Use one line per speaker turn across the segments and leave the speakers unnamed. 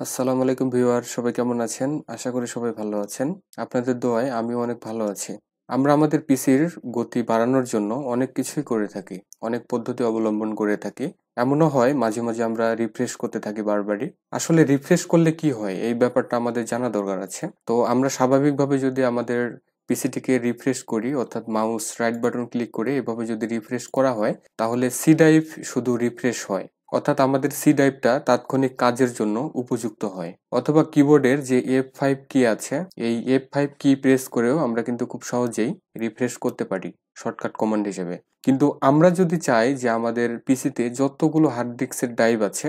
আসসালামু আলাইকুম ভিউয়ার, সবাই কেমন আছেন? আশা করি সবাই ভালো আছেন। আপনাদের দোয়ায় আমিও অনেক ভালো আছি। আমরা আমাদের পিসির গতি বাড়ানোর জন্য অনেক কিছুই করে থাকি, অনেক পদ্ধতি অবলম্বন করে থাকি। এমনও হয়, মাঝে মাঝে আমরা রিফ্রেশ করতে থাকি বারবারই। আসলে রিফ্রেশ করলে কি হয়? এই ব্যাপারটা আমাদের জানা দরকার আছে। তো আমরা স্বাভাবিকভাবে যদি আমাদের পিসিটিকে রিফ্রেশ করি, অর্থাৎ মাউস রাইট বাটন ক্লিক করে এভাবে যদি রিফ্রেশ করা হয়, তাহলে সি ড্রাইভ শুধু রিফ্রেশ হয়। অর্থাৎ আমাদের সি ড্রাইভটা তাৎক্ষণিক কাজের জন্য উপযুক্ত হয়। অথবা কিবোর্ডের যে এফ ফাইভ কি আছে, এই এফ ফাইভ কি প্রেস করেও আমরা কিন্তু খুব সহজেই রিফ্রেশ করতে পারি শর্টকাট কমান্ড হিসেবে। কিন্তু আমরা যদি চাই যে আমাদের পিসিতে যতগুলো হার্ড ডিস্কের ড্রাইভ আছে,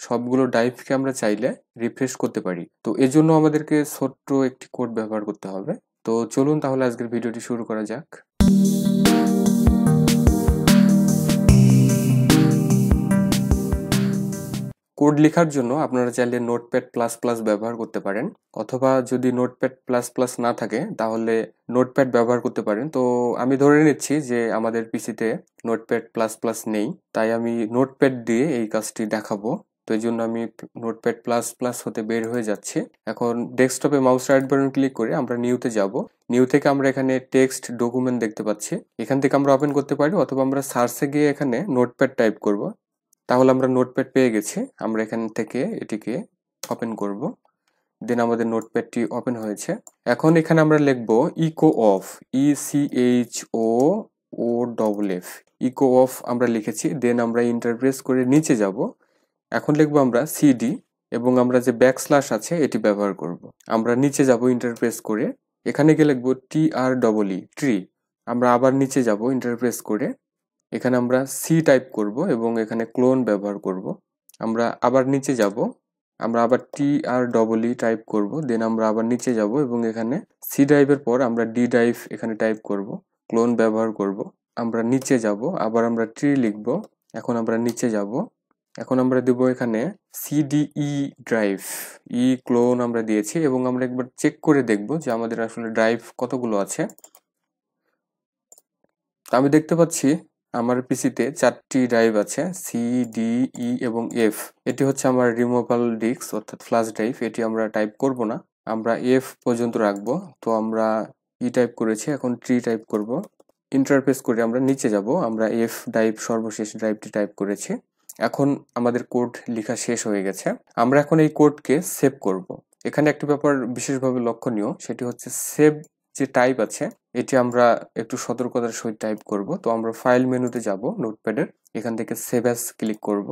সবগুলো ড্রাইভকে আমরা চাইলে রিফ্রেশ করতে পারি। তো এজন্য আমাদেরকে ছোট্ট একটি কোড ব্যবহার করতে হবে। তো চলুন তাহলে আজকের ভিডিওটি শুরু করা যাক। কোড লেখার জন্য আপনারা চাইলে নোটপ্যাড প্লাস প্লাস ব্যবহার করতে পারেন। অথবা যদি নোটপ্যাড প্লাস প্লাস না থাকে, তাহলে নোটপ্যাড ব্যবহার করতে পারেন। তো আমি ধরে নিচ্ছি যে আমাদের পিসিতে নোটপ্যাড প্লাস প্লাস নেই। তাই আমি নোটপ্যাড দিয়ে এই কাজটি দেখাবো। তো এই জন্য আমি নোটপ্যাড প্লাস প্লাস হতে বের হয়ে যাচ্ছি। এখন ডেস্কটপে মাউস রাইট বাটন ক্লিক করে আমরা নিউতে যাব। নিউ থেকে আমরা এখানে টেক্সট ডকুমেন্ট দেখতে পাচ্ছি। এখান থেকে আমরা ওপেন করতে পারি, অথবা আমরা সার্চে গিয়ে এখানে নোটপ্যাড টাইপ করব। তাহলে আমরা নোটপ্যাড পেয়ে গেছি। আমরা এখান থেকে এটিকে ওপেন করব। দেন আমাদের নোটপ্যাডটি ওপেন হয়েছে। এখন এখানে আমরা লিখব echo off E C H O O double F echo off আমরা লিখেছি। দেন আমরা ইন্টারপ্রেস করে নিচে যাব। এখন লিখব আমরা সিডি এবং আমরা যে ব্যাক স্ল্যাশ আছে এটি ব্যবহার করব। আমরা নিচে যাব ইন্টারপ্রেস করে। এখানে গিয়ে লিখব টি আর ডবল ই ট্রি আমরা আবার নিচে যাব ইন্টারপ্রেস করে। এখানে আমরা সি টাইপ করব এবং এখানে ক্লোন ব্যবহার করব। আমরা আবার নিচে যাব, আমরা আবার টি আর ডবল ই টাইপ করব দেন আমরা আবার নিচে যাব এবং এখানে সি ড্রাইভের পর আমরা ডি ড্রাইভ এখানে টাইপ করব ক্লোন ব্যবহার করব। আমরা নিচে যাব, আবার আমরা ট্রি লিখব, এখন আমরা নিচে যাব। এখন আমরা দেব এখানে সিডিই ড্রাইভ ই ক্লোন আমরা দিয়েছি এবং আমরা একবার চেক করে দেখব যে আমাদের আসলে ড্রাইভ কতগুলো আছে। আমি দেখতে পাচ্ছি আমার পিসিতে চারটি ড্রাইভ আছে সি ডি ই এবং এফ এটি হচ্ছে আমার রিমুভাল ডিস্ক অর্থাৎ ফ্লাশ ড্রাইভ এটি আমরা টাইপ করব না। আমরা এফ পর্যন্ত রাখব। তো আমরা ই টাইপ করেছি, এখন ট্রি টাইপ করব। ইন্টারফেস করে আমরা নিচে যাব। আমরা এফ ড্রাইভ সর্বশেষ ড্রাইভটি টাইপ করেছি। এখন আমাদের কোড লেখা শেষ হয়ে গেছে। আমরা এখন এই কোডকে সেভ করব। এখানে একটি ব্যাপার বিশেষভাবে লক্ষণীয়, সেটি হচ্ছে সেভ যে টাইপ আছে এটি আমরা একটু সতর্কতার সহিত টাইপ করব। তো আমরা ফাইল মেনুতে যাব নোটপ্যাডের এখান থেকে সেভ অ্যাস ক্লিক করব।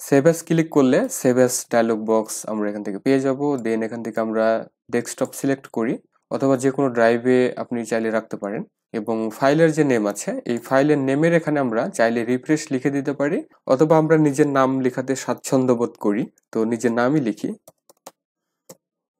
সেভ অ্যাস ক্লিক করলে সেভ অ্যাস ডায়লগ বক্স আমরা এখান থেকে পেয়ে যাব। দেন এখান থেকে আমরা ডেস্কটপ সিলেক্ট করি, অথবা যে কোনো ড্রাইভে আপনি চাইলে রাখতে পারেন। এবং ফাইলের যে নেম আছে, এই ফাইলের নেমের এখানে আমরা চাইলে রিফ্রেশ লিখে দিতে পারি, অথবা আমরা নিজের নাম লেখাতে স্বাচ্ছন্দ্য বোধ করি। তো নিজের নামই লিখি।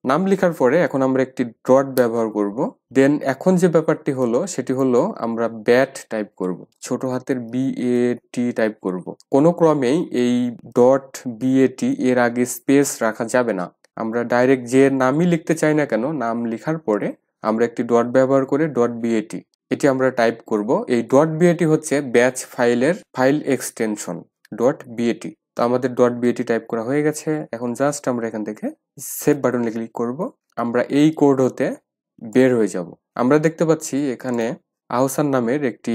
নাম লেখার পরে এখন আমরা একটি ডট ব্যবহার করব। দেন এখন যে ব্যাপারটি হলো, সেটি হলো আমরা ব্যাট টাইপ করব। ছোট হাতের বি এ টি টাইপ করব। কোনো ক্রমেই এই ডট বি এ টি এর আগে স্পেস রাখা যাবে না। আমরা ডাইরেক্ট যে নামই লিখতে চাই না কেন, নাম লেখার পরে আমরা একটি ডট ব্যবহার করে ডট বিএটি এটি আমরা টাইপ করব। এই ডট বি বিএটি হচ্ছে ব্যাচ ফাইলের file extension dot B BAT তো আমাদের ডট বিএটি টাইপ করা হয়ে গেছে। এখন জাস্ট আমরা এখান থেকে সেভ বাটনে ক্লিক করব। আমরা এই কোড হতে বের হয়ে যাব। আমরা দেখতে পাচ্ছি এখানে আহসান নামের একটি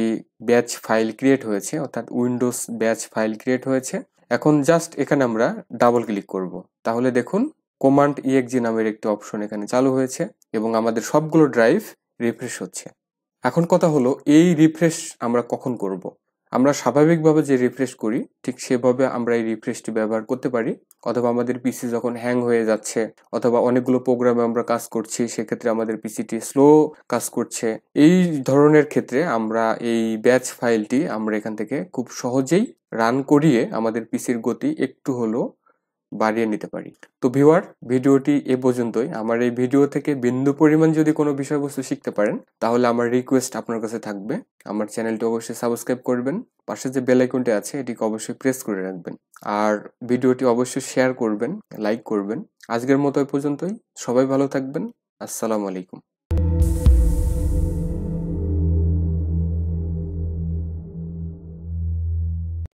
ব্যাচ ফাইল ক্রিয়েট হয়েছে, অর্থাৎ উইন্ডোজ ব্যাচ ফাইল ক্রিয়েট হয়েছে। এখন জাস্ট এখানে আমরা ডাবল ক্লিক করব। তাহলে দেখুন কমান্ড ইএক্সজি নামের একটি অপশন এখানে চালু হয়েছে এবং আমাদের সবগুলো ড্রাইভ রিফ্রেশ হচ্ছে। এখন কথা হলো, এই রিফ্রেশ আমরা কখন করব। আমরা স্বাভাবিকভাবে যে রিফ্রেশ করি, ঠিক সেভাবে আমরা এই রিফ্রেশটি ব্যবহার করতে পারি। অথবা আমাদের পিসি যখন হ্যাং হয়ে যাচ্ছে, অথবা অনেকগুলো প্রোগ্রামে আমরা কাজ করছি, সেক্ষেত্রে আমাদের পিসিটি স্লো কাজ করছে। এই ধরনের ক্ষেত্রে আমরা এই ব্যাচ ফাইলটি আমরা এখান থেকে খুব সহজেই রান করিয়ে আমাদের পিসির গতি একটু হলেও বাড়িয়ে নিতে পারি। তো ভিওয়ার ভিডিওটি এ পর্যন্তই। আমার এই ভিডিও থেকে বিন্দু পরিমাণ যদি কোনো বিষয়বস্তু শিখতে পারেন, তাহলে আমার রিকোয়েস্ট আপনার কাছে থাকবে। আমার চ্যানেলটি অবশ্যই সাবস্ক্রাইব করবেন। পাশে যে বেল আইকনটি আছে, এটিকে অবশ্যই প্রেস করে রাখবেন। আর ভিডিওটি অবশ্যই শেয়ার করবেন লাইক করবেন। আজকের মতো এ পর্যন্তই। সবাই ভালো থাকবেন। আসসালামু আলাইকুম।